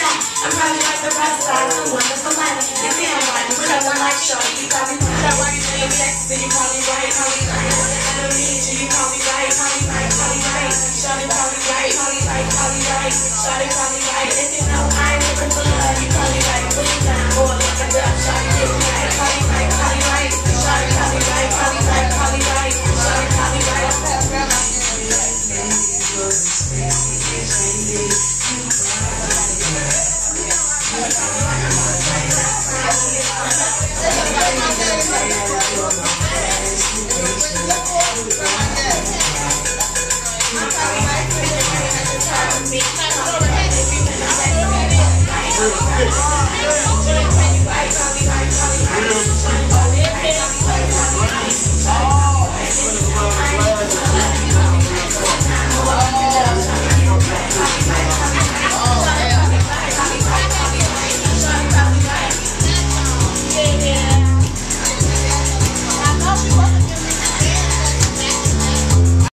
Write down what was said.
stack. I'm probably like the rest side, I'm wonderful life. You feel right, you put up a light show. You call me put up right, you text me, you call me right, call me right. I don't need you, you call me right, call me right, call me right. Shawty call me right, call me right, call me right. Shawty call me right, if you know I ain't looking for love, you call me right, put it down, boy, look it up, shawty, call me right, call me right, call me right. Shawty call me right, call me right, call me right. Shawty call me right. Thank you. Quick.